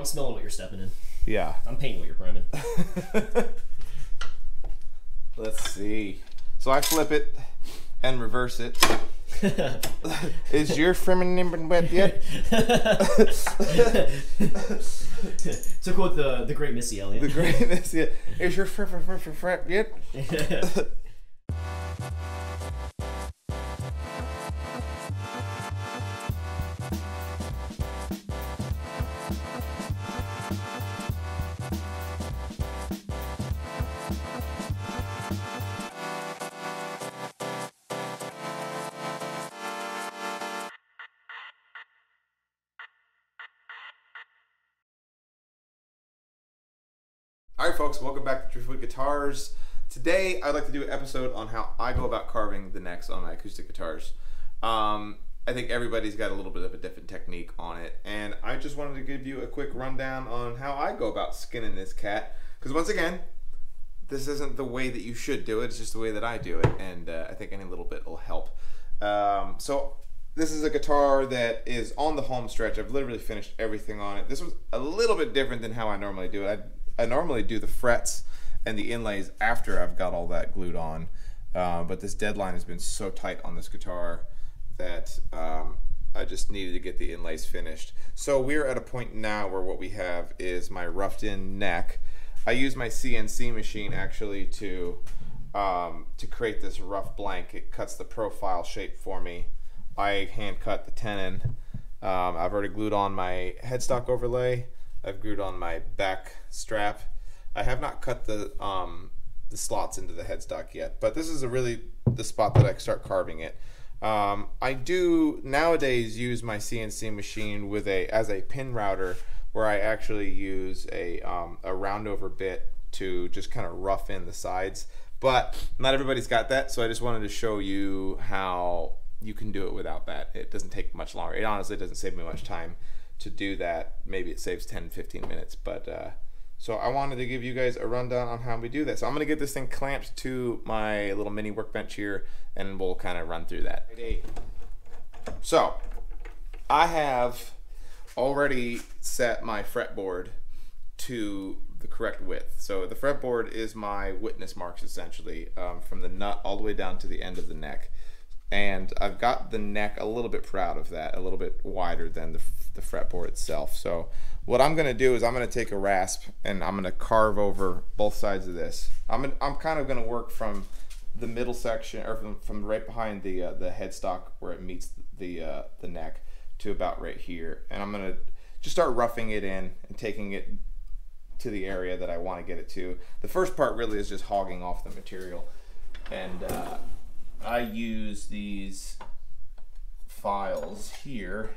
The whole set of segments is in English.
I'm smelling what you're stepping in. Yeah. I'm painting what you're priming. Let's see. So I flip it and reverse it. Is your feminine wet yet? to quote the the great Missy Elliott. The greatness yet? Is your fr fr fr fr fr yet? Folks, welcome back to Driftwood Guitars. Today, I'd like to do an episode on how I go about carving the necks on my acoustic guitars. Um, I think everybody's got a little bit of a different technique on it, and I just wanted to give you a quick rundown on how I go about skinning this cat. Because once again, this isn't the way that you should do it; it's just the way that I do it, and uh, I think any little bit will help. Um, so this is a guitar that is on the home stretch. I've literally finished everything on it. This was a little bit different than how I normally do it. I, I normally do the frets and the inlays after I've got all that glued on. Uh, but this deadline has been so tight on this guitar that um, I just needed to get the inlays finished. So we're at a point now where what we have is my roughed in neck. I use my CNC machine actually to um, to create this rough blank. It cuts the profile shape for me. I hand cut the tenon. Um, I've already glued on my headstock overlay. I've glued on my back strap. I have not cut the um, the slots into the headstock yet, but this is a really the spot that I start carving it. Um, I do nowadays use my CNC machine with a as a pin router, where I actually use a um, a roundover bit to just kind of rough in the sides. But not everybody's got that, so I just wanted to show you how you can do it without that. It doesn't take much longer. It honestly doesn't save me much time to do that. Maybe it saves 10, 15 minutes, but uh, so I wanted to give you guys a rundown on how we do that. So I'm gonna get this thing clamped to my little mini workbench here and we'll kind of run through that. So I have already set my fretboard to the correct width. So the fretboard is my witness marks essentially um, from the nut all the way down to the end of the neck. And I've got the neck a little bit proud of that, a little bit wider than the, the fretboard itself. So what I'm gonna do is I'm gonna take a rasp and I'm gonna carve over both sides of this. I'm, gonna, I'm kind of gonna work from the middle section or from, from right behind the uh, the headstock where it meets the uh, the neck to about right here. And I'm gonna just start roughing it in and taking it to the area that I want to get it to. The first part really is just hogging off the material. And uh, I use these files here.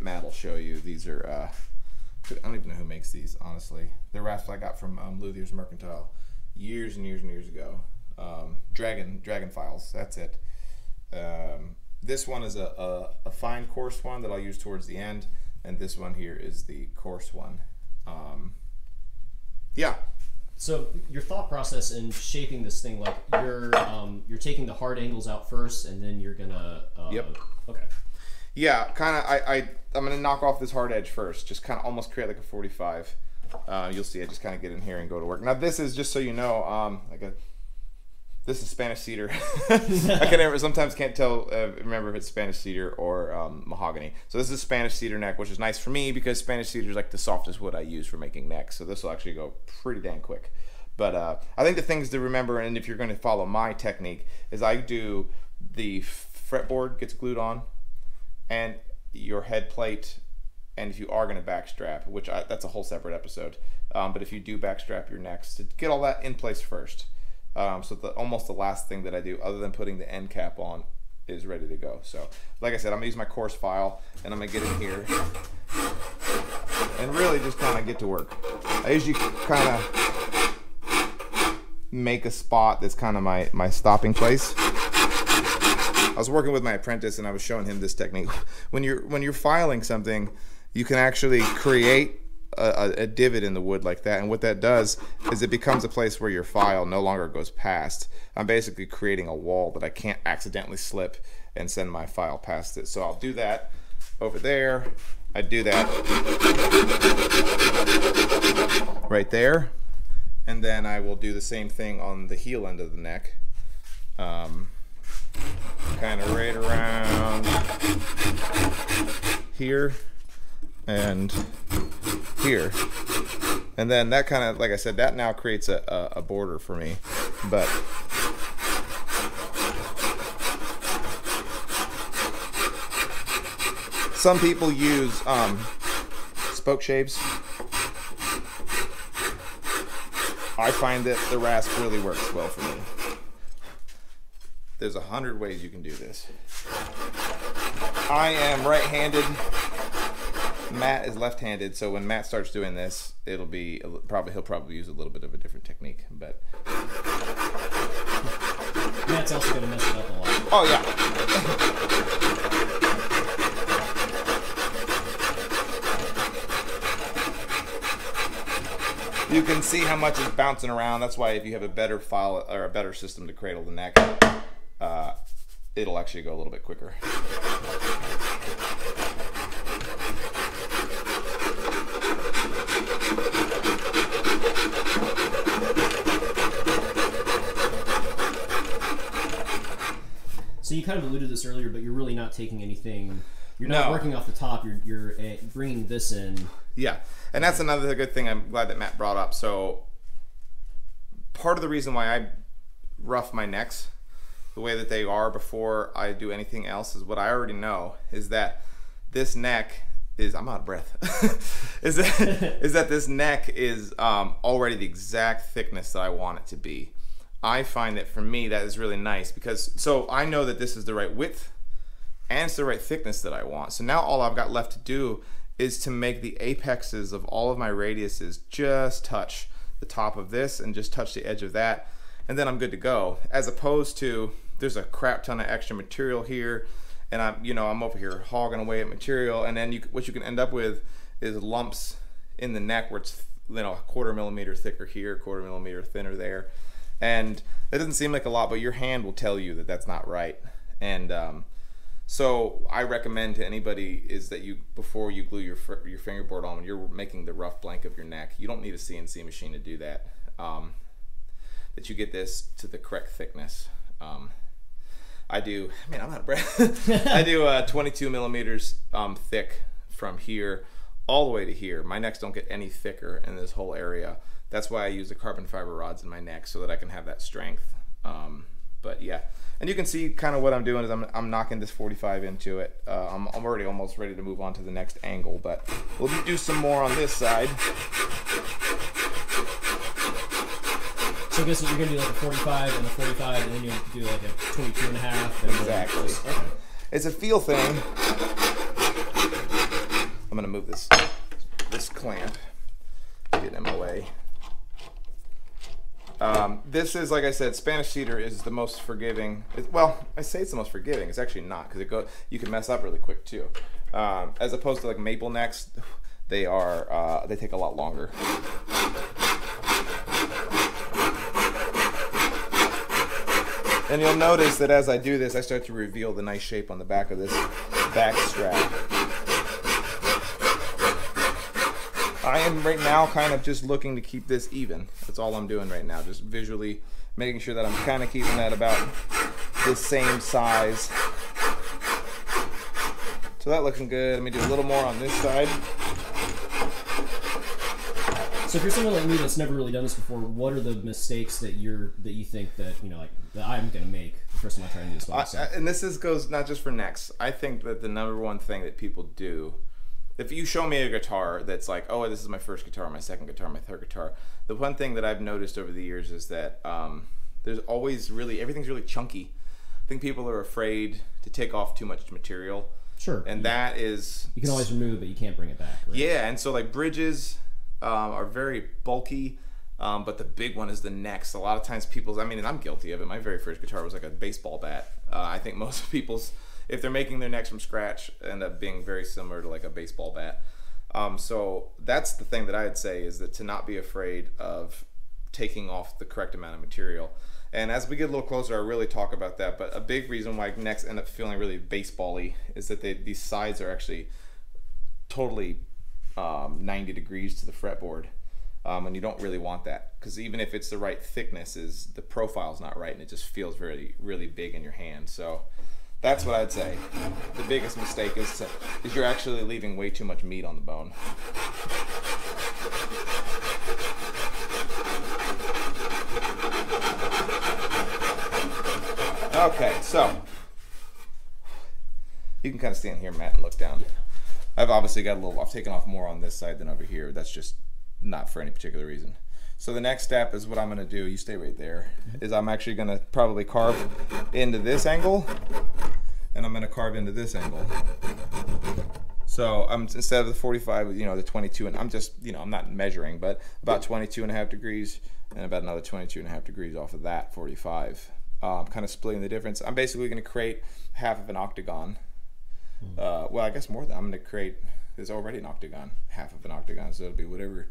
Matt will show you. These are, uh, I don't even know who makes these, honestly. They're rasps I got from um, Luthier's Mercantile years and years and years ago. Um, Dragon, Dragon Files, that's it. Um, this one is a, a, a fine coarse one that I'll use towards the end and this one here is the coarse one. Um, yeah. So your thought process in shaping this thing, like you're um, you're taking the hard angles out first, and then you're gonna. Uh, Yep. Okay. Yeah, kind of. I, I I'm gonna knock off this hard edge first, just kind of almost create like a 45. Uh, you'll see. I just kind of get in here and go to work. Now this is just so you know, um, like a this is Spanish cedar. I can never sometimes can't tell uh, remember if it's Spanish cedar or um, mahogany. So this is Spanish cedar neck, which is nice for me because Spanish cedar is like the softest wood I use for making necks. So this will actually go pretty dang quick. But uh, I think the things to remember, and if you're going to follow my technique, is I do the fretboard gets glued on, and your head plate, and if you are going to backstrap, which I, that's a whole separate episode. Um, but if you do backstrap your necks, to get all that in place first. Um, so the, almost the last thing that I do, other than putting the end cap on, is ready to go. So, like I said, I'm gonna use my coarse file, and I'm gonna get in here, and really just kind of get to work. I usually kind of make a spot that's kind of my my stopping place. I was working with my apprentice, and I was showing him this technique. When you're when you're filing something, you can actually create a, a, divot in the wood like that. And what that does is it becomes a place where your file no longer goes past. I'm basically creating a wall that i can't accidentally slip and send my file past it. So i'll do that over there. I do that right there, and then I will do the same thing on the heel end of the neck. Um, kind of right around here and here. And then that kind of, like I said, that now creates a, a, border for me. But some people use um, spoke shaves. I find that the rasp really works well for me. There's a hundred ways you can do this. I am right-handed. Matt is left-handed, so when Matt starts doing this, it'll be probably he'll probably use a little bit of a different technique. But Matt's also gonna mess it up a lot. oh yeah, you can see how much is bouncing around. That's why if you have a better file or a better system to cradle the neck, uh, it'll actually go a little bit quicker. So you kind of alluded to this earlier, but you're really not taking anything. You're not No. working off the top. You're you're uh, bringing this in. Yeah, and that's another good thing I'm glad that Matt brought up. So, part of the reason why I rough my necks the way that they are before I do anything else is what I already know is that this neck is I'm out of breath. is that is that this neck is um, already the exact thickness that I want it to be. I find that for me that is really nice because so I know that this is the right width and it's the right thickness that I want. So now all I've got left to do is to make the apexes of all of my radiuses just touch the top of this and just touch the edge of that and then I'm good to go as opposed to there's a crap ton of extra material here and I'm you know I'm over here hogging away at material and then you what you can end up with is lumps in the neck where it's you know a quarter millimeter thicker here quarter millimeter thinner there and it doesn't seem like a lot but your hand will tell you that that's not right and um, so I recommend to anybody is that you before you glue your your fingerboard on when you're making the rough blank of your neck, you don't need a CNC machine to do that. Um, that you get this to the correct thickness. Um, I do. I mean, I'm out of breath. I do uh, 22 millimeters um, thick from here all the way to here. My necks don't get any thicker in this whole area. That's why I use the carbon fiber rods in my neck so that I can have that strength. Um, but yeah, and you can see kind of what I'm doing is I'm, I'm knocking this 45 into it. Uh, I'm, I'm already almost ready to move on to the next angle, but we'll do some more on this side. So I guess you're gonna do like a 45 and a 45, and then you do like a 22 and a half. And Exactly. Okay. It's a feel thing. I'm gonna move this this clamp, get in my way. Um, this is like I said, Spanish cedar is the most forgiving. It, well, I say it's the most forgiving. It's actually not because it go you can mess up really quick too. Um, as opposed to like maple necks, they are uh, they take a lot longer. And you'll notice that as I do this, I start to reveal the nice shape on the back of this back strap. I am right now kind of just looking to keep this even. That's all I'm doing right now, just visually making sure that I'm kind of keeping that about the same size. So that looking good. Let me do a little more on this side. So if you're someone like me that's never really done this before, what are the mistakes that you're that you think that you know like that I'm gonna make the first time I try to do this by myself? I- and this is goes not just for necks. I think that the number one thing that people do, if you show me a guitar that's like, oh, this is my first guitar, my second guitar, my third guitar, the one thing that I've noticed over the years is that um, there's always really everything's really chunky. I think people are afraid to take off too much material, sure. and that is you can always remove it, but you can't bring it back. Right? yeah, and so like bridges um, are very bulky, um, but the big one is the necks. A lot of times people's, I mean, and I'm guilty of it. My very first guitar was like a baseball bat. Uh, I think most people's, if they're making their necks from scratch, end up being very similar to like a baseball bat. Um, so that's the thing that I'd say is that to not be afraid of taking off the correct amount of material. And as we get a little closer, I really talk about that. But a big reason why necks end up feeling really baseball-y is that they, these sides are actually totally um, 90 degrees to the fretboard. Um, and you don't really want that because even if it's the right thickness, is the profile's not right, and it just feels really, really big in your hand. So that's what I'd say. The biggest mistake is to, is you're actually leaving way too much meat on the bone. Okay, so you can kind of stand here, Matt, and look down. I've obviously got a little. I've taken off more on this side than over here. That's just not for any particular reason. So the next step is what I'm going to do. You stay right there. Is I'm actually going to probably carve into this angle, I'm going to carve into this angle. So I'm instead of the 45, you know, the 22, and I'm just, you know, I'm not measuring, but about 22 and a half degrees, and about another 22 and a half degrees off of that 45. Um, kind of splitting the difference. I'm basically going to create half of an octagon. Uh, well, I guess more than I'm going to create. There's already an octagon, half of an octagon, so it'll be whatever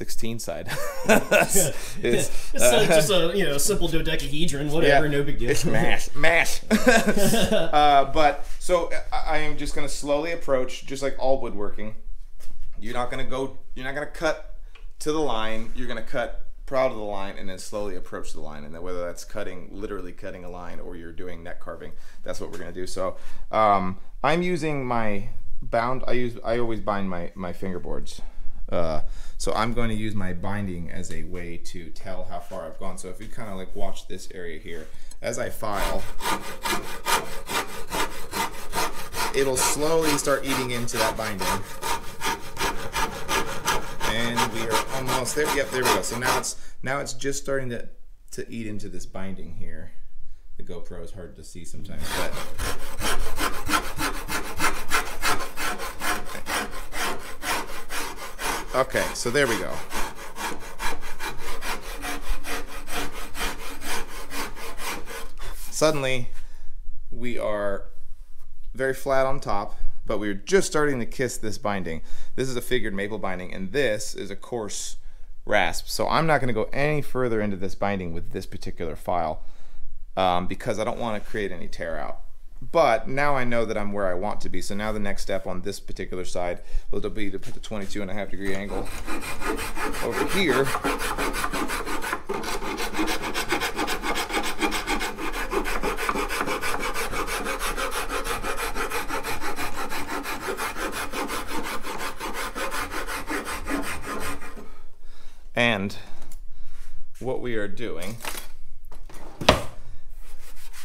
16 side it's uh, just a you know simple dodecahedron, whatever, Yeah. no big deal. It's mash, mash. uh, but so I, I am just going to slowly approach, just like all woodworking. You're not going to go. You're not going to cut to the line. You're going to cut proud of the line and then slowly approach the line. And then whether that's cutting, literally cutting a line, or you're doing neck carving, that's what we're going to do. So um, I'm using my bound. I use. I always bind my my fingerboards. Uh, so I'm going to use my binding as a way to tell how far I've gone. So if you kind of like watch this area here, as I file, it'll slowly start eating into that binding. And we are almost there. Yep, there we go. So now it's now it's just starting to to eat into this binding here. The GoPro is hard to see sometimes, but Okay, so there we go. Suddenly, we are very flat on top, but we're just starting to kiss this binding. This is a figured maple binding, and this is a coarse rasp. So I'm not going to go any further into this binding with this particular file um, because I don't want to create any tear out. But now I know that I'm where I want to be. So now the next step on this particular side will be to put the 22 and a half degree angle over here. And what we are doing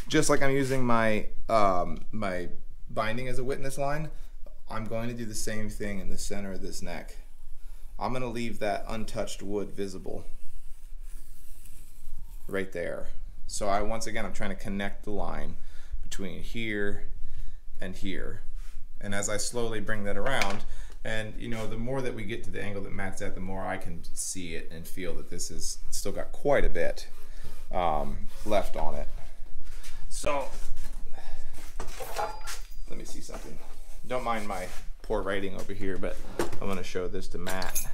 just like I'm using my um, my binding as a witness line, I'm going to do the same thing in the center of this neck. I'm going to leave that untouched wood visible right there. So I once again I'm trying to connect the line between here and here. And as I slowly bring that around, and you know, the more that we get to the angle that Matt's at, the more I can see it and feel that this is still got quite a bit um, left on it. So, let me see something. Don't mind my poor writing over here, but I'm going to show this to Matt.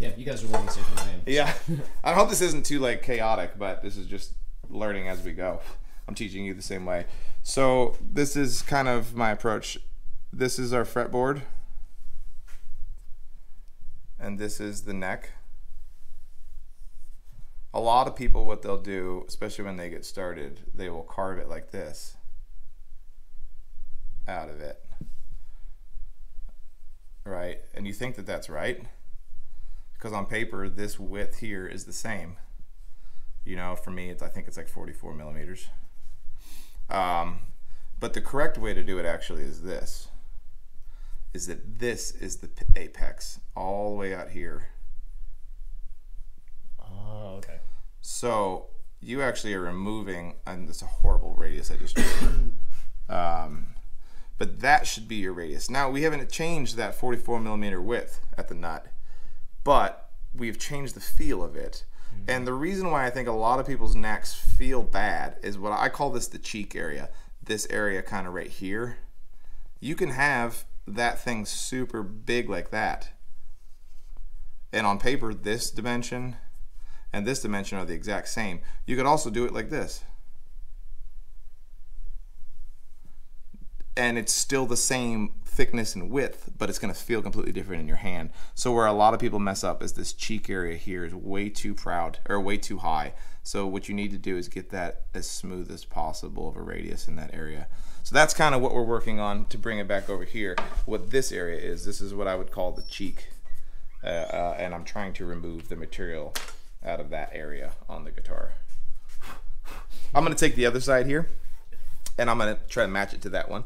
Yeah, you guys are learning the same thing I am. Yeah, I hope this isn't too like chaotic, but this is just learning as we go. I'm teaching you the same way. So this is kind of my approach. This is our fretboard, and this is the neck. A lot of people, what they'll do, especially when they get started, they will carve it like this out of it. Right? And you think that that's right because on paper this width here is the same you know for me it's i think it's like 44 millimeters um, but the correct way to do it actually is this is that this is the apex all the way out here Oh, okay. so you actually are removing and it's a horrible radius i just drew um, but that should be your radius now we haven't changed that 44 millimeter width at the nut but we've changed the feel of it. And the reason why I think a lot of people's necks feel bad is what I call this the cheek area. This area kind of right here. You can have that thing super big like that. And on paper, this dimension and this dimension are the exact same. You could also do it like this. and it's still the same thickness and width, but it's going to feel completely different in your hand. So where a lot of people mess up is this cheek area here is way too proud or way too high. So what you need to do is get that as smooth as possible of a radius in that area. So that's kind of what we're working on to bring it back over here. What this area is, this is what I would call the cheek. Uh, uh, and I'm trying to remove the material out of that area on the guitar. I'm going to take the other side here and I'm going to try to match it to that one.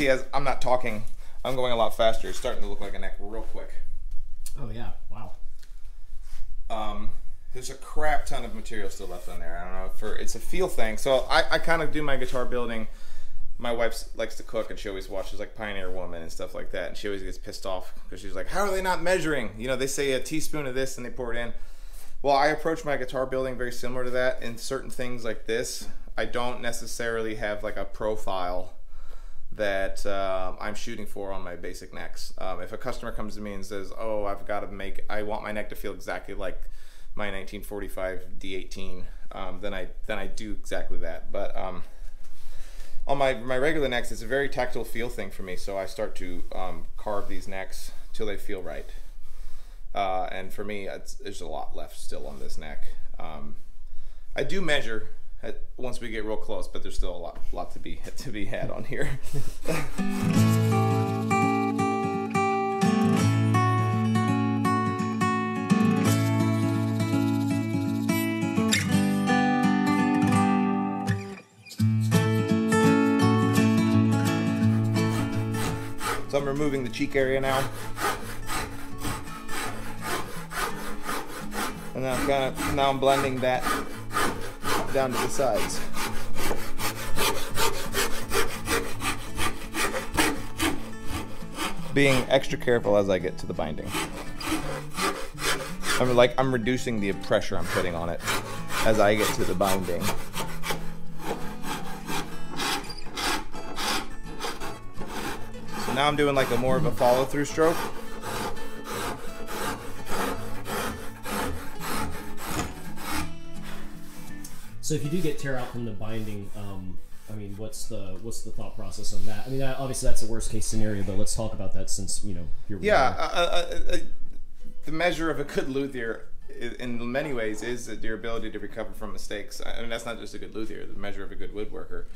See as I'm not talking, I'm going a lot faster. It's starting to look like a neck real quick. Oh yeah, wow. Um, there's a crap ton of material still left on there. I don't know for it's a feel thing. So I, I kind of do my guitar building. My wife likes to cook and she always watches like Pioneer Woman and stuff like that. And she always gets pissed off because she's like, "How are they not measuring? You know, they say a teaspoon of this and they pour it in." Well, I approach my guitar building very similar to that. In certain things like this, I don't necessarily have like a profile that uh, I'm shooting for on my basic necks. Um, if a customer comes to me and says, "Oh, I've got to make, I want my neck to feel exactly like my 1945 D18," um, then I then I do exactly that. But um, on my my regular necks, it's a very tactile feel thing for me. So I start to um, carve these necks till they feel right. Uh, and for me, there's a lot left still on this neck. Um, I do measure once we get real close, but there's still a lot, lot to be to be had on here. So I'm removing the cheek area now. And I'm kind of now I'm blending that down to the sides. Being extra careful as I get to the binding. I'm like I'm reducing the pressure I'm putting on it as I get to the binding. So now I'm doing like a more of a follow through stroke. So if you do get tear out from the binding, um, I mean, what's the what's the thought process on that? I mean, obviously that's the worst case scenario, but let's talk about that since you know you're. Yeah, uh, uh, uh, the measure of a good luthier, in many ways, is your ability to recover from mistakes. I mean, that's not just a good luthier; the measure of a good woodworker.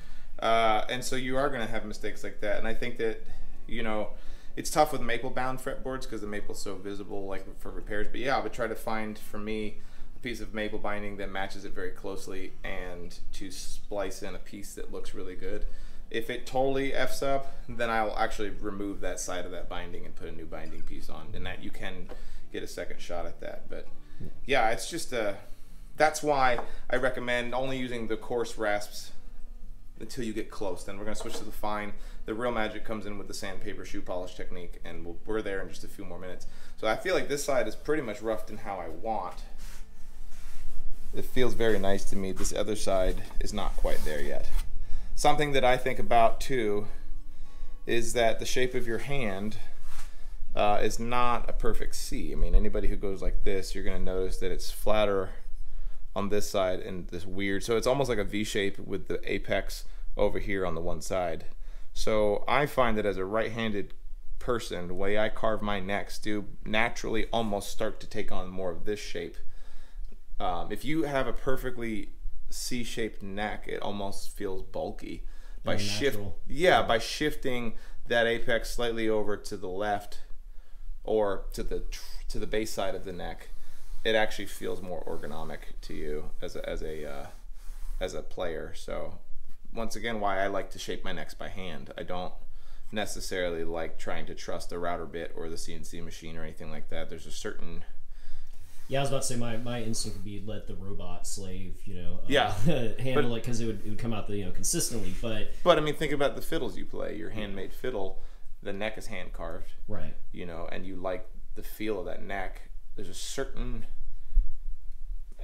Uh, and so you are going to have mistakes like that. And I think that you know it's tough with maple bound fretboards because the maple's so visible, like for repairs. But yeah, I would try to find for me piece of maple binding that matches it very closely and to splice in a piece that looks really good. If it totally f's up, then I'll actually remove that side of that binding and put a new binding piece on, and that you can get a second shot at that. But yeah, it's just a. That's why I recommend only using the coarse rasps until you get close. Then we're gonna switch to the fine. The real magic comes in with the sandpaper shoe polish technique, and we we are there in just a few more minutes. So I feel like this side is pretty much roughed in how I want it feels very nice to me. This other side is not quite there yet. Something that I think about too is that the shape of your hand uh, is not a perfect C. I mean, anybody who goes like this, you're going to notice that it's flatter on this side and this weird. So it's almost like a V shape with the apex over here on the one side. So I find that as a right-handed person, the way I carve my necks do naturally almost start to take on more of this shape um, if you have a perfectly C-shaped neck, it almost feels bulky. By shift, yeah, by shifting that apex slightly over to the left or to the to the bass side of the neck, it actually feels more ergonomic to you as a as a uh, as a player. So once again, why I like to shape my necks by hand. I don't necessarily like trying to trust the router bit or the CNC machine or anything like that. There's a certain Yeah, I was about to say my, my instinct would be let the robot slave, you know, uh, Yeah. handle it because it would, it would come out the you know consistently. But But I mean, think about the fiddles you play. Your handmade fiddle, the neck is hand carved. right, you know, and you like the feel of that neck, there's a certain,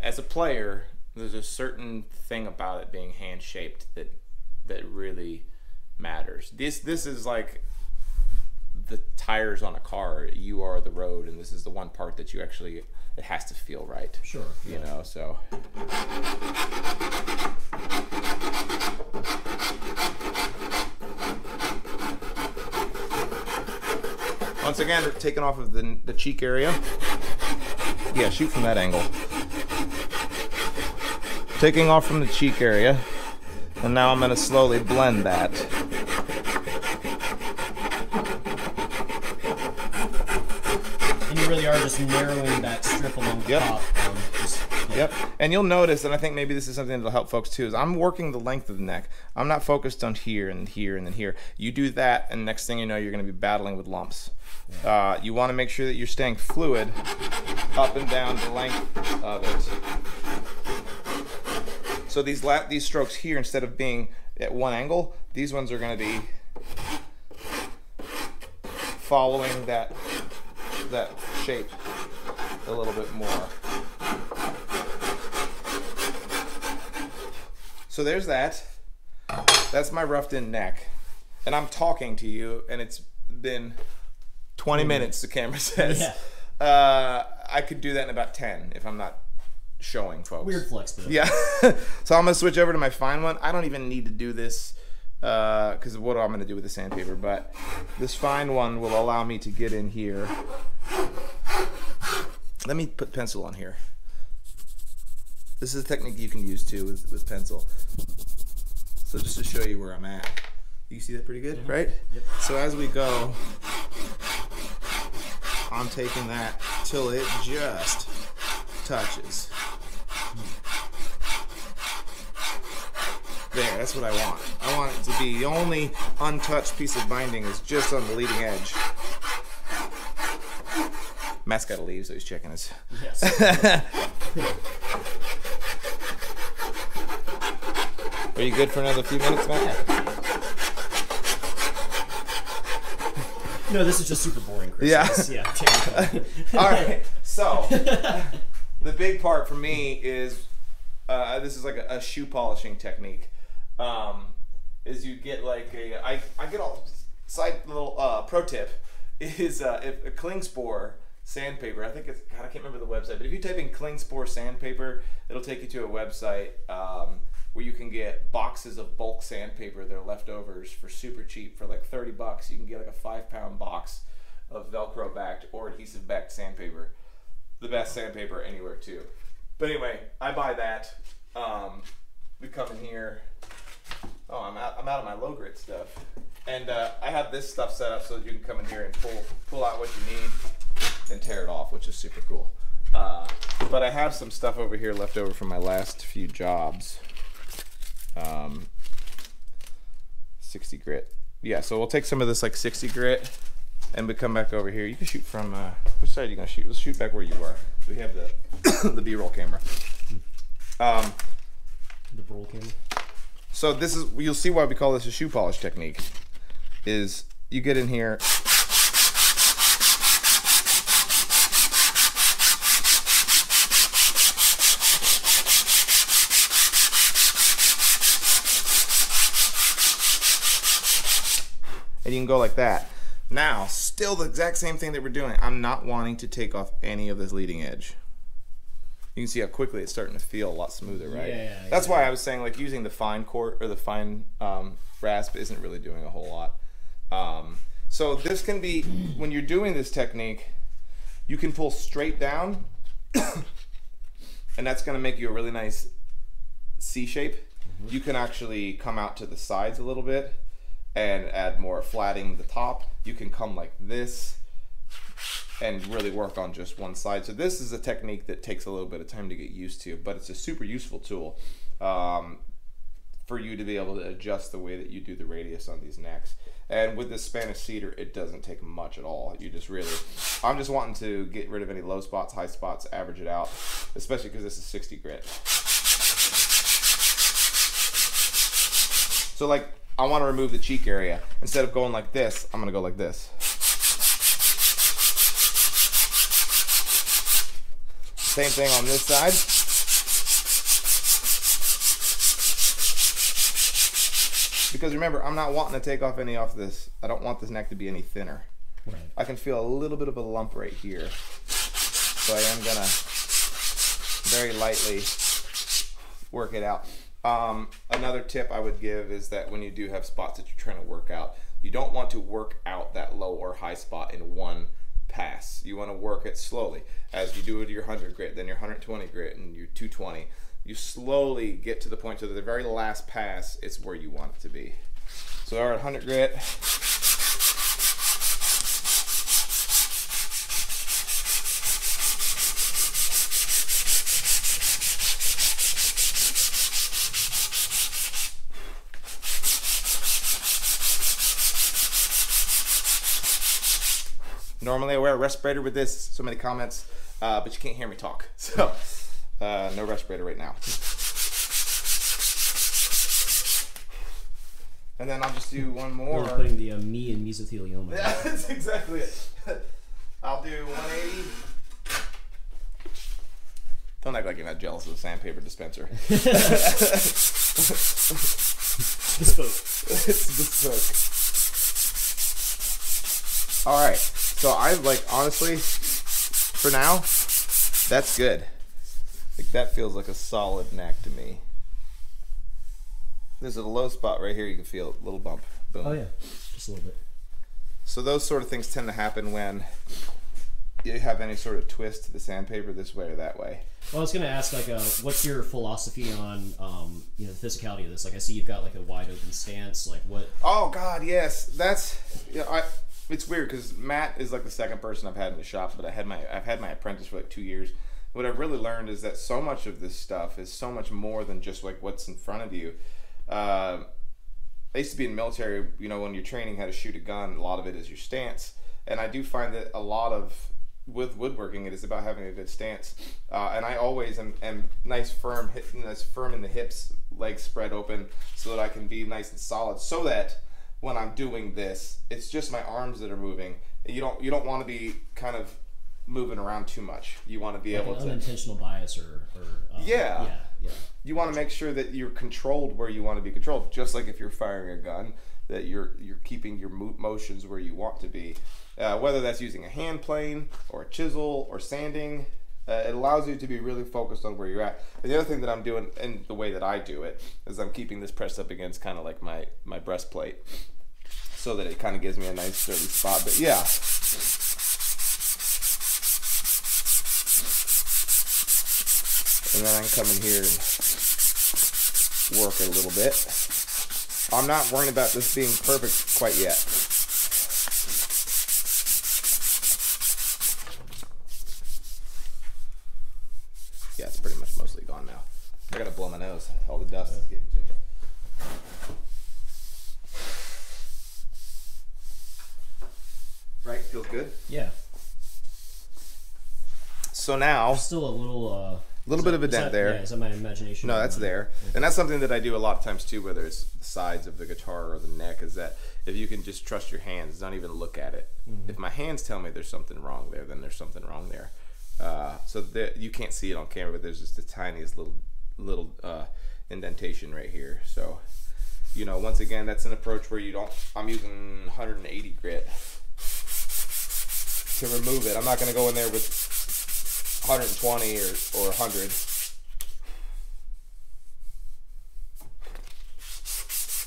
as a player, there's a certain thing about it being hand shaped that that really matters. This this is like the tires on a car. You are the road, and this is the one part that you actually it has to feel right. sure, You know, so once again, taking off of the, the cheek area. Yeah, shoot from that angle. Taking off from the cheek area, and now I'm going to slowly blend that. and you really are just narrowing that strip along the Yep. top. Um, just, yeah. Yep. And you'll notice, and I think maybe this is something that'll help folks too, is I'm working the length of the neck. I'm not focused on here and here and then here. You do that, and next thing you know, you're going to be battling with lumps. Uh, you want to make sure that you're staying fluid up and down the length of it. So these la- these strokes here, instead of being at one angle, these ones are going to be following that that shape a little bit more. So there's that. That's my roughed in neck. And I'm talking to you, and it's been 20 minutes, the camera says. Yeah. Uh, I could do that in about 10 if I'm not showing folks. Weird flex, but Yeah. so I'm going to switch over to my fine one. I don't even need to do this Uh, because what I'm going to do with the sandpaper. But this fine one will allow me to get in here. Let me put pencil on here. This is a technique you can use too with, with pencil. So just to show you where I'm at. You see that pretty good, mm-hmm. right? Yep. So as we go, I'm taking that till it just touches. There, that's what I want. I want it to be the only untouched piece of binding is just on the leading edge. Matt's got to leave, so he's checking his. yes. Are you good for another few minutes, Matt? no, this is just super boring, Chris. Yeah. Yeah. All right. So the big part for me is uh, this is like a, a shoe polishing technique. Um, is you get like a I, I get all side little uh, pro tip is uh, if a Klingspor sandpaper. I think it's God I can't remember the website, but if you type in Klingspor sandpaper, it'll take you to a website. Um, where you can get boxes of bulk sandpaper, They're leftovers for super cheap for like 30 bucks. You can get like a five pound box of Velcro backed or adhesive backed sandpaper. The best sandpaper anywhere too. But anyway, I buy that. Um, we come in here. Oh, I'm out. I'm out of my low grit stuff, and uh, I have this stuff set up so that you can come in here and pull pull out what you need and tear it off, which is super cool. Uh, but I have some stuff over here left over from my last few jobs. Um, 60 grit. Yeah, so we'll take some of this like 60 grit and we come back over here. You can shoot from uh, which side are you gonna shoot? Let's shoot back where you were. We have the the B-roll camera. Um, the roll camera. So this is you'll see why we call this a shoe polish technique. Is you get in here. And you can go like that. Now, still the exact same thing that we're doing. I'm not wanting to take off any of this leading edge. You can see how quickly it's starting to feel a lot smoother, right? Yeah, That's yeah. why I was saying like using the fine court or the fine um, rasp isn't really doing a whole lot. Um, so this can be when you're doing this technique, you can pull straight down, and that's going to make you a really nice C shape. Mm-hmm. You can actually come out to the sides a little bit and add more flatting the top. You can come like this and really work on just one side. So this is a technique that takes a little bit of time to get used to, but it's a super useful tool. Um, for you to be able to adjust the way that you do the radius on these necks. And with this Spanish cedar, it doesn't take much at all. You just really, I'm just wanting to get rid of any low spots, high spots, average it out, especially because this is 60 grit. So like, I want to remove the cheek area. Instead of going like this, I'm gonna go like this. Same thing on this side. Because remember, I'm not wanting to take off any off this. I don't want this neck to be any thinner. Right. I can feel a little bit of a lump right here. So I am gonna very lightly work it out. Um, another tip I would give is that when you do have spots that you're trying to work out, you don't want to work out that low or high spot in one pass. You want to work it slowly. As you do it your 100 grit, then your 120 grit, and your 220. You slowly get to the point so the very last pass is where you want it to be. So our 100 grit. Normally I wear a respirator with this. So many comments, uh, but you can't hear me talk. So uh, no respirator right now. And then I'll just do one more. We're putting the uh, me in mesothelioma. Yeah, that's exactly it. I'll do 180. Don't act like you're not jealous of the sandpaper dispenser. Bespoke. it's bespoke. All right. So I like honestly, for now, that's good. Like that feels like a solid neck to me. There's a low spot right here. You can feel a little bump. Boom. Oh yeah, just a little bit. So those sort of things tend to happen when you have any sort of twist to the sandpaper this way or that way. Well, I was gonna ask, like, uh, what's your philosophy on, um, you know, the physicality of this? Like, I see you've got like a wide open stance. Like, what? Oh God, yes, that's yeah. I it's weird because Matt is like the second person I've had in the shop, but I had my I've had my apprentice for like two years. What I've really learned is that so much of this stuff is so much more than just like what's in front of you. Uh, I used to be in military. You know, when you're training how to shoot a gun, a lot of it is your stance, and I do find that a lot of with woodworking, it is about having a good stance. Uh, and I always am, am nice, firm, hit, nice, firm in the hips, legs spread open, so that I can be nice and solid, so that when I'm doing this, it's just my arms that are moving. You don't you don't want to be kind of moving around too much. You want to be Like able to. unintentional bias or, or um, Yeah. yeah, yeah. You want to make sure that you're controlled where you want to be controlled. Just like if you're firing a gun, that you're you're keeping your mo- motions where you want to be. Uh, whether that's using a hand plane or a chisel or sanding, uh, it allows you to be really focused on where you're at. And the other thing that I'm doing, and the way that I do it, is I'm keeping this pressed up against kind of like my my breastplate, so that it kind of gives me a nice sturdy spot. But yeah. And then I can come in here and work a little bit. I'm not worrying about this being perfect quite yet. Yeah, it's pretty much mostly gone now. I gotta blow my nose. All the dust is getting to me. Right, feels good. Yeah. So now, Still a little. Uh, little bit that- of a dent that- there. Yeah, is that my imagination? No, that's there, and that's something that I do a lot of times too. Whether it's the sides of the guitar or the neck, is that if you can just trust your hands, don't even look at it. If my hands tell me there's something wrong there, then there's something wrong there. Uh, so that you can't see it on camera, but there's just the tiniest little little uh, indentation right here. So, you know, once again, that's an approach where you don't. I'm using 180 grit to remove it. I'm not going to go in there with 120 or or 100.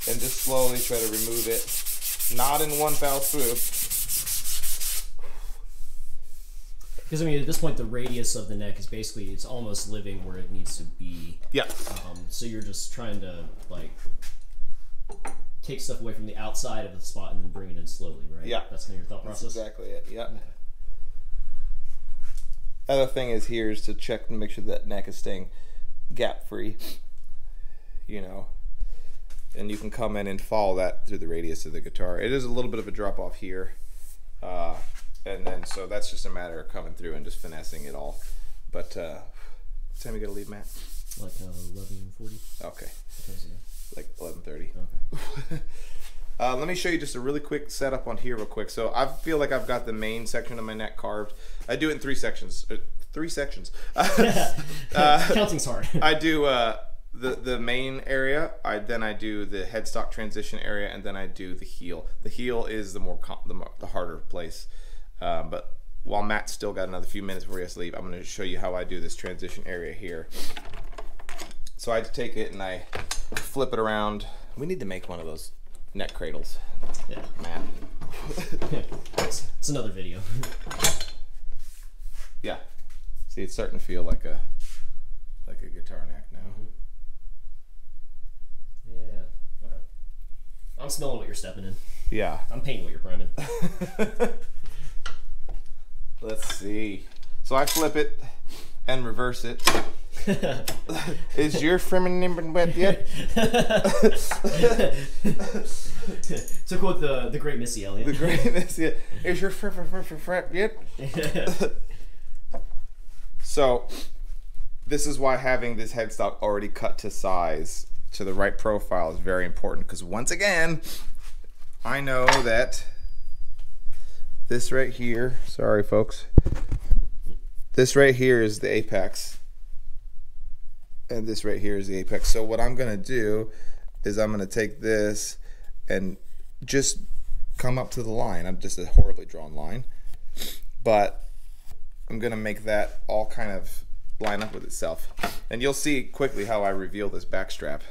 and just slowly try to remove it. Not in one foul swoop. Because I mean, at this point, the radius of the neck is basically it's almost living where it needs to be. Yeah. Um, so you're just trying to like take stuff away from the outside of the spot and then bring it in slowly, right? Yeah. That's kind of your thought That's process. exactly it. Yeah. Other thing is here is to check and make sure that neck is staying gap free. You know, and you can come in and follow that through the radius of the guitar. It is a little bit of a drop off here, uh, and then so that's just a matter of coming through and just finessing it all. But uh, what time you gotta leave, Matt? Like uh, eleven forty. Okay, like eleven thirty. Okay. Uh, let me show you just a really quick setup on here real quick. So I feel like I've got the main section of my neck carved. I do it in three sections. Uh, three sections. uh, Counting's hard. I do uh, the the main area. I then I do the headstock transition area, and then I do the heel. The heel is the more com- the, more, the harder place. Um, but while Matt's still got another few minutes before he has to leave, I'm going to show you how I do this transition area here. So I take it and I flip it around. We need to make one of those neck cradles, yeah. Matt. it's, it's another video. Yeah. See, it's starting to feel like a like a guitar neck now. yeah. Okay. I'm smelling what you're stepping in. Yeah. I'm painting what you're priming. Let's see. So I flip it and reverse it. Is your feminine wet yet? to quote the the great Missy Elliott. The greatness yet? Is your fr- fr- fr- fr- yet? So, this is why having this headstock already cut to size to the right profile is very important because once again, I know that this right here, sorry folks, this right here is the apex, and this right here is the apex. So, what I'm to do is I'm to take this and just come up to the line. I'm just a horribly drawn line, but I'm gonna make that all kind of line up with itself, and you'll see quickly how I reveal this back strap.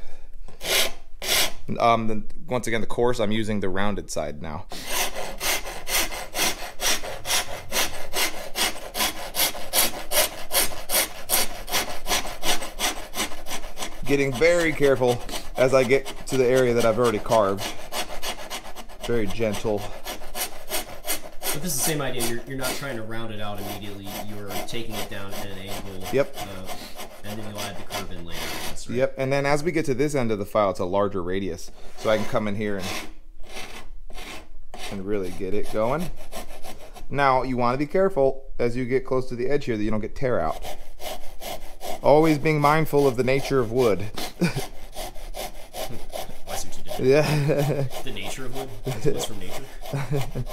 Um, the, once again, the coarse I'm using the rounded side now. Getting very careful as I get to the area that I've already carved. Very gentle. But this is the same idea. You're, you're not trying to round it out immediately. You're taking it down at an angle. Yep. Uh, and then you'll add the curve in later. Guess, right? Yep, and then as we get to this end of the file, it's a larger radius, so I can come in here and and really get it going. Now you want to be careful as you get close to the edge here that you don't get tear out. Always being mindful of the nature of wood. I see what you did. yeah. The nature of wood. What's from nature.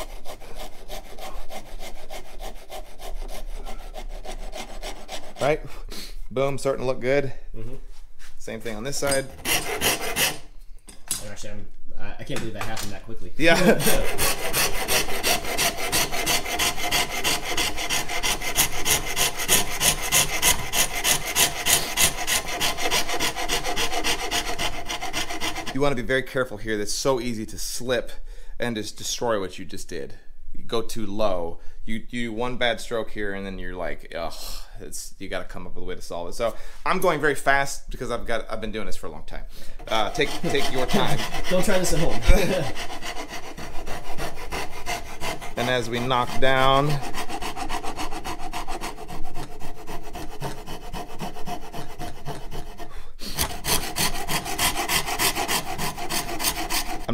right. Boom, starting to look good. Mhm. Same thing on this side. Actually, I'm, I, I can't believe that happened that quickly. Yeah. You want to be very careful here. That's so easy to slip and just destroy what you just did. You go too low. You you do one bad stroke here, and then you're like, ugh. It's you got to come up with a way to solve it. So I'm going very fast because I've got I've been doing this for a long time. Uh, take take your time. Don't try this at home. And as we knock down,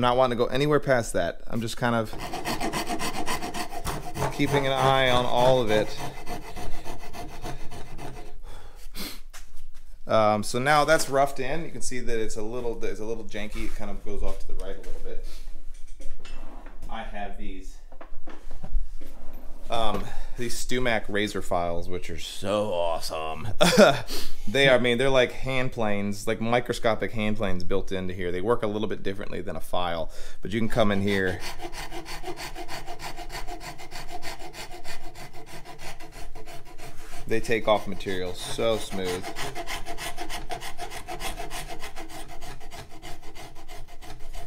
not wanting to go anywhere past that. I'm just kind of keeping an eye on all of it. Um, so now that's roughed in. You can see that it's a little, it's a little janky. It kind of goes off to the right a little bit. I have these um, these StewMac razor files, which are so awesome. they are, I mean, they're like hand planes, like microscopic hand planes built into here. They work a little bit differently than a file, but you can come in here. They take off material so smooth.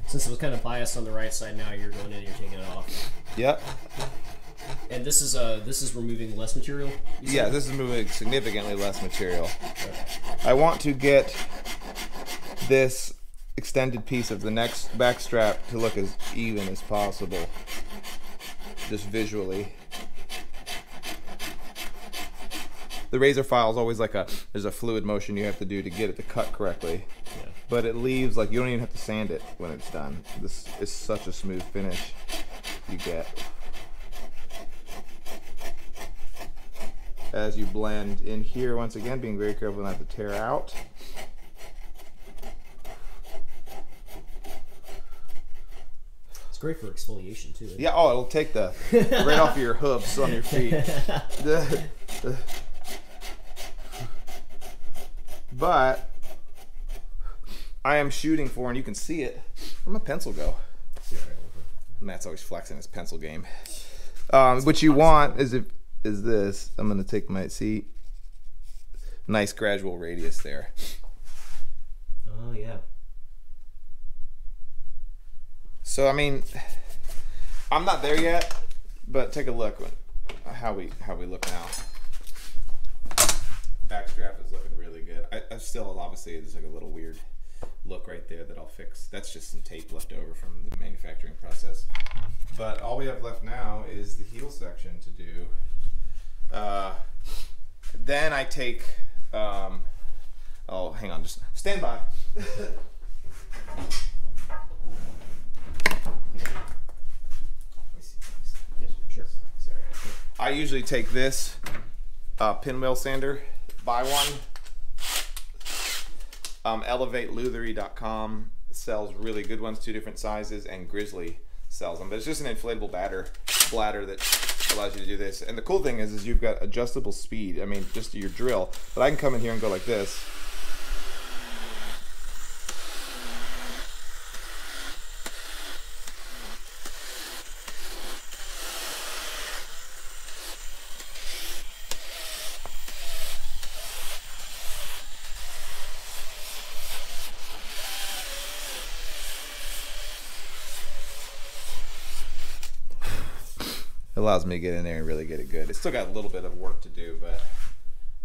Since it was kind of biased on the right side, now you're going in and you're taking it off. Yep. And this is uh this is removing less material. Yeah, this is moving significantly less material. Okay. I want to get this extended piece of the next back strap to look as even as possible, just visually. The razor file is always like a there's a fluid motion you have to do to get it to cut correctly. Yeah. but it leaves like you don't even have to sand it when it's done. This is such a smooth finish you get. As you blend in here, once again, being very careful not to tear out. It's great for exfoliation too. Yeah, oh, it'll take the right off of your hooves on your feet. But I am shooting for, and you can see it. Where'd my pencil go? Matt's always flexing his pencil game. Um, what you want is if is this. I'm gonna take my see. Nice gradual radius there. Oh yeah. So I mean, I'm not there yet, but take a look how we how we look now. Backstrap is looking really good. I, I still obviously there's like a little weird look right there that I'll fix. That's just some tape left over from the manufacturing process. But all we have left now is the heel section to do. Uh, then I take. Um, oh, hang on, just stand by. I usually take this uh, pinwheel sander. Buy one. Um, ElevateLuthery.com sells really good ones, two different sizes, and Grizzly sells them. But it's just an inflatable batter bladder that allows you to do this. And the cool thing is, is you've got adjustable speed. I mean, just your drill. But I can come in here and go like this. It allows me to get in there and really get it good. It's still got a little bit of work to do, but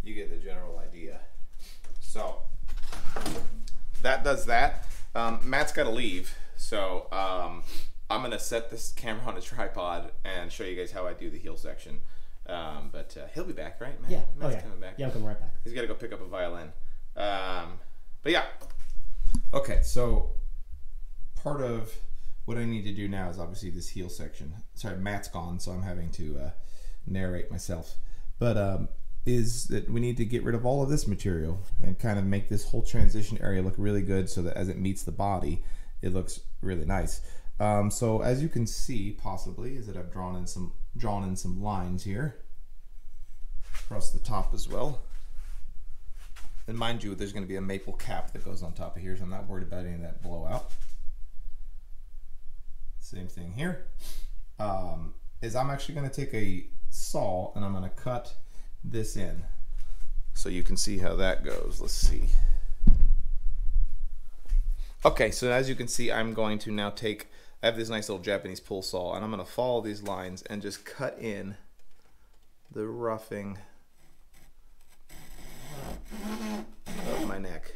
you get the general idea. So that does that. Um, Matt's got to leave, so um, I'm gonna set this camera on a tripod and show you guys how I do the heel section. Um, but uh, he'll be back, right? Matt? Yeah. Matt's oh yeah. coming back. Yeah, I'll come right back. He's got to go pick up a violin. Um, but yeah. Okay, so part of what I need to do now is obviously this heel section. Sorry, Matt's gone, so I'm having to uh, narrate myself. But um, is that we need to get rid of all of this material and kind of make this whole transition area look really good, so that as it meets the body, it looks really nice. Um, so as you can see, possibly, is that I've drawn in some drawn in some lines here across the top as well. And mind you, there's going to be a maple cap that goes on top of here, so I'm not worried about any of that blowout. Same thing here. Um, is I'm actually going to take a saw and I'm going to cut this in. So you can see how that goes. Let's see. Okay, so as you can see, I'm going to now take, I have this nice little Japanese pull saw, and I'm going to follow these lines and just cut in the roughing of my neck.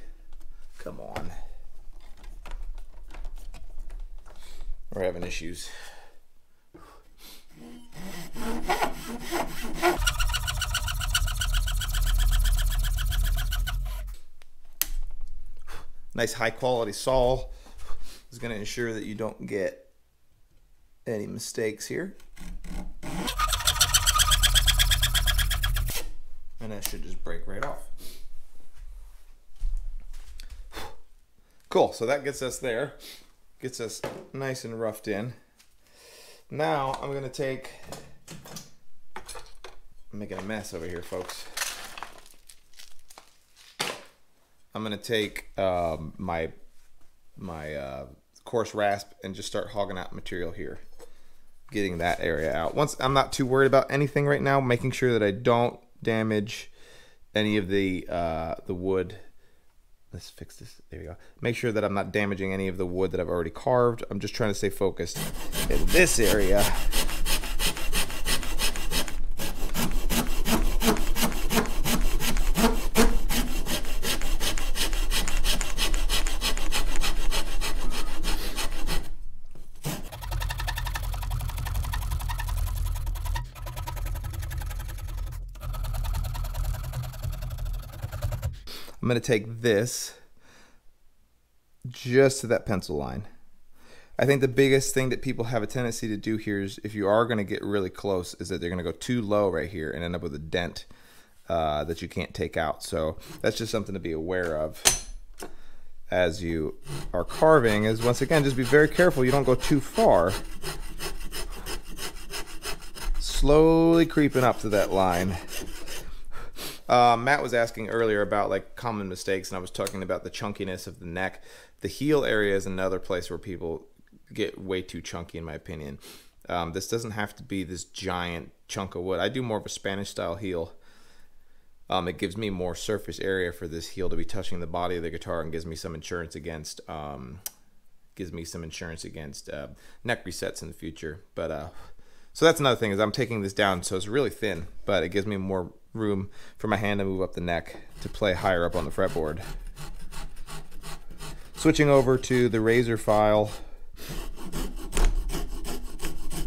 Come on. We're having issues. Nice high quality saw is going to ensure that you don't get any mistakes here. And that should just break right off. Cool, so that gets us there. Gets us nice and roughed in. Now I'm gonna take, I'm making a mess over here, folks. I'm gonna take um, my my uh, coarse rasp and just start hogging out material here, getting that area out. Once I'm not too worried about anything right now, making sure that I don't damage any of the uh, the wood. Let's fix this. There we go. Make sure that I'm not damaging any of the wood that I've already carved. I'm just trying to stay focused in this area. I'm going to take this just to that pencil line. I think the biggest thing that people have a tendency to do here is if you are going to get really close, is that they're going to go too low right here and end up with a dent uh, that you can't take out. So that's just something to be aware of as you are carving. Is once again, just be very careful you don't go too far. Slowly creeping up to that line. Uh, Matt was asking earlier about like common mistakes, and I was talking about the chunkiness of the neck. The heel area is another place where people get way too chunky, in my opinion. Um, this doesn't have to be this giant chunk of wood. I do more of a Spanish style heel. Um, it gives me more surface area for this heel to be touching the body of the guitar and gives me some insurance against um, gives me some insurance against uh, neck resets in the future. But uh, so that's another thing is I'm taking this down so it's really thin, but it gives me more room for my hand to move up the neck to play higher up on the fretboard. Switching over to the razor file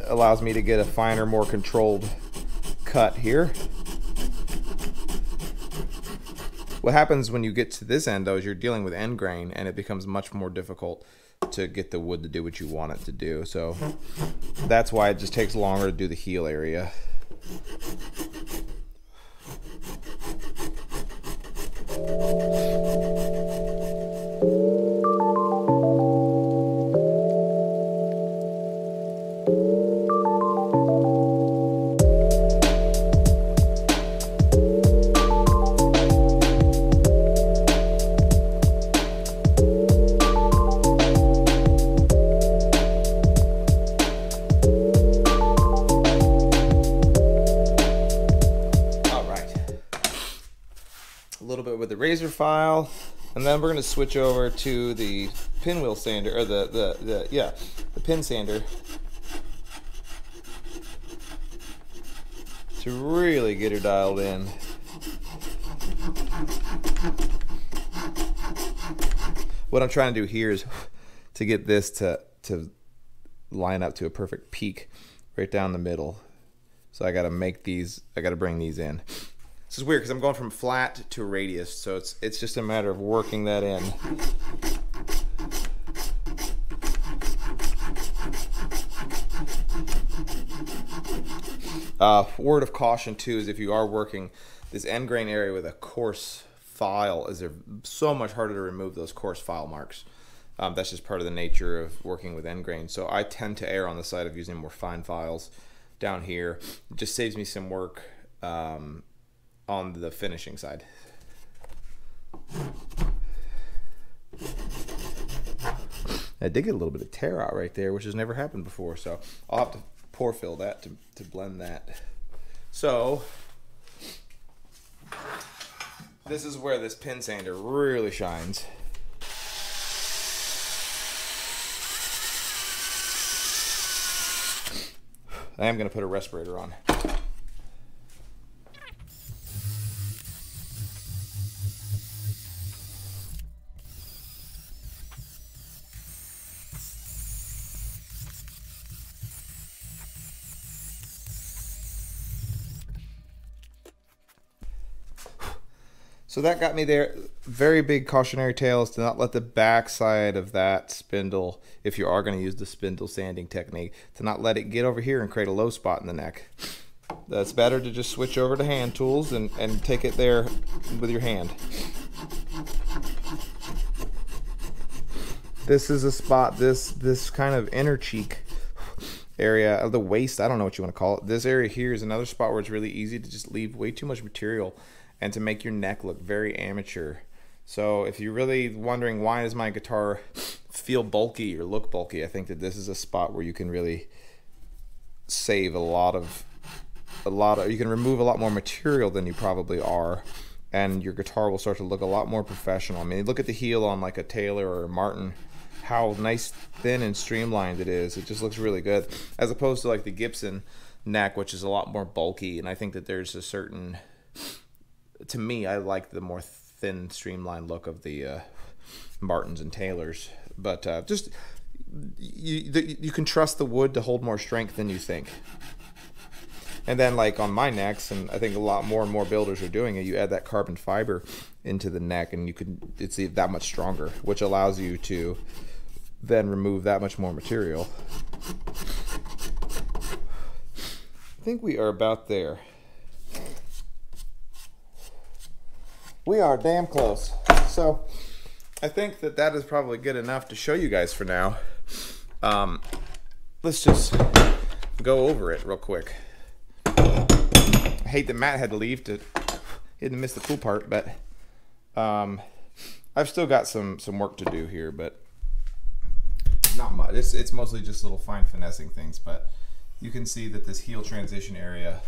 allows me to get a finer, more controlled cut here. What happens when you get to this end though is you're dealing with end grain and it becomes much more difficult to get the wood to do what you want it to do. So that's why it just takes longer to do the heel area. File, and then we're going to switch over to the pinwheel sander, or the, the, the, yeah, the pin sander. To really get her dialed in. What I'm trying to do here is to get this to, to line up to a perfect peak right down the middle. So I got to make these, I got to bring these in. This is weird because I'm going from flat to radius, so it's it's just a matter of working that in. Uh, word of caution too is if you are working this end grain area with a coarse file, is there so much harder to remove those coarse file marks. Um, that's just part of the nature of working with end grain. So I tend to err on the side of using more fine files down here. It just saves me some work. Um, on the finishing side. I did get a little bit of tear out right there, which has never happened before. So I'll have to pour fill that to, to blend that. So this is where this pin sander really shines. I am going to put a respirator on. So that got me there. Very big cautionary tale is to not let the backside of that spindle, if you are going to use the spindle sanding technique, to not let it get over here and create a low spot in the neck. That's better to just switch over to hand tools and, and take it there with your hand. This is a spot, this this kind of inner cheek area of the waist, I don't know what you want to call it. This area here is another spot where it's really easy to just leave way too much material and to make your neck look very amateur. So if you're really wondering why does my guitar feel bulky or look bulky, I think that this is a spot where you can really save a lot of a lot of you can remove a lot more material than you probably are and your guitar will start to look a lot more professional. I mean, look at the heel on like a Taylor or a Martin, how nice, thin, and streamlined it is. It just looks really good, as opposed to like the Gibson neck, which is a lot more bulky. And I think that there's a certain to me, I like the more thin, streamlined look of the uh, Martins and Taylors. But uh, just you, the, you can trust the wood to hold more strength than you think. And then like on my necks, and I think a lot more and more builders are doing it. You add that carbon fiber into the neck, and you can it's that much stronger, which allows you to then remove that much more material. I think we are about there. We are damn close. So I think that that is probably good enough to show you guys for now. Um, let's just go over it real quick. I hate that Matt had to leave to he didn't miss the cool part, but um, I've still got some some work to do here, but not much. It's it's mostly just little fine finessing things, but you can see that this heel transition area.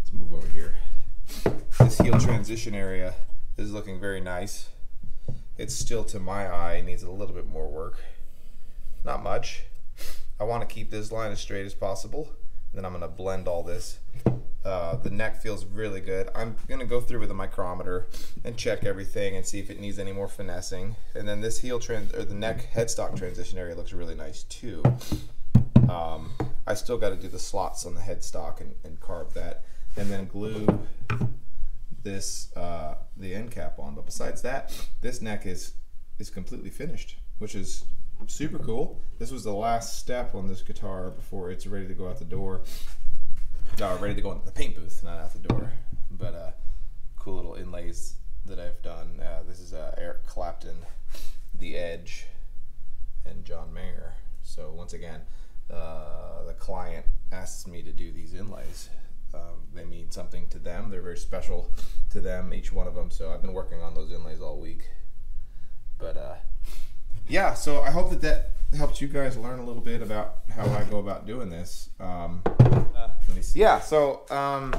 Let's move over here. This heel transition area is looking very nice. It's still to my eye needs a little bit more work. Not much. I want to keep this line as straight as possible. Then I'm going to blend all this. Uh, the neck feels really good. I'm going to go through with a micrometer and check everything and see if it needs any more finessing. And then this heel trans or the neck headstock transition area looks really nice too. Um, I still got to do the slots on the headstock and, and carve that, and then glue this uh, the end cap on. But besides that, this neck is is completely finished, which is super cool. This was the last step on this guitar before it's ready to go out the door. Uh, ready to go into the paint booth, not out the door. But uh, cool little inlays that I've done. Uh, this is uh, Eric Clapton, The Edge, and John Mayer. So once again, uh, the client asks me to do these inlays. Um, they mean something to them. They're very special to them, each one of them. So I've been working on those inlays all week. But uh, yeah, so I hope that that helps you guys learn a little bit about how I go about doing this. Um, see. Yeah, so um,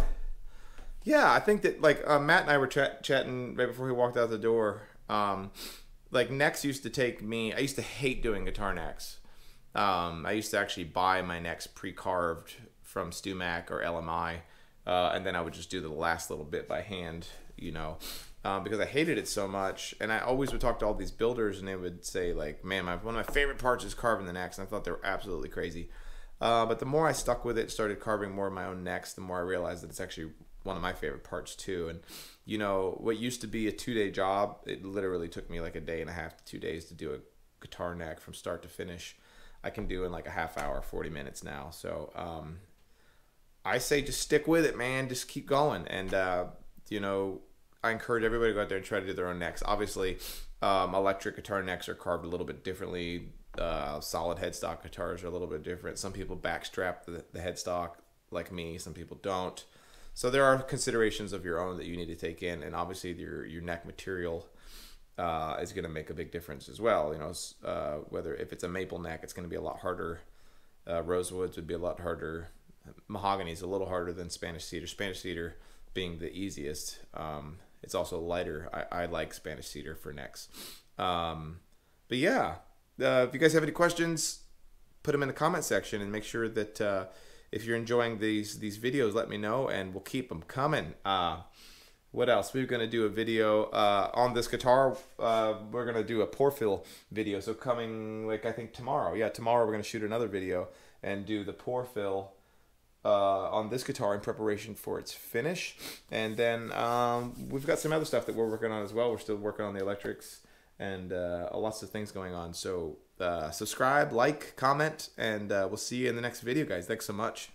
yeah, I think that like uh, Matt and I were ch- chatting right before he walked out the door. Um, like necks used to take me. I used to hate doing guitar necks. Um, I used to actually buy my necks pre-carved from StewMac or LMI, uh, and then I would just do the last little bit by hand, you know, um, because I hated it so much. And I always would talk to all these builders, and they would say like, "Man, my, one of my favorite parts is carving the necks," and I thought they were absolutely crazy. Uh, but the more I stuck with it, started carving more of my own necks, the more I realized that it's actually one of my favorite parts too. And you know, what used to be a two-day job, it literally took me like a day and a half to two days to do a guitar neck from start to finish. I can do in like a half hour, 40 minutes now. So um, I say just stick with it, man. Just keep going. And, uh, you know, I encourage everybody to go out there and try to do their own necks. Obviously, um, electric guitar necks are carved a little bit differently. Uh, solid headstock guitars are a little bit different. Some people backstrap the, the headstock like me, some people don't. So there are considerations of your own that you need to take in, and obviously your your neck material uh, is going to make a big difference as well. You know, uh, whether if it's a maple neck, it's going to be a lot harder. Uh, rosewoods would be a lot harder. Mahogany is a little harder than Spanish cedar. Spanish cedar being the easiest. Um, it's also lighter. I, I, like Spanish cedar for necks. Um, but yeah, uh, if you guys have any questions, put them in the comment section and make sure that uh, if you're enjoying these these videos, let me know and we'll keep them coming. Uh, what else? We're gonna do a video uh, on this guitar. Uh, we're gonna do a pour fill video. So coming like I think tomorrow. Yeah, tomorrow we're gonna shoot another video and do the pour fill uh, on this guitar in preparation for its finish. And then um, we've got some other stuff that we're working on as well. We're still working on the electrics and uh, lots of things going on. So uh, subscribe, like, comment, and uh, we'll see you in the next video, guys. Thanks so much.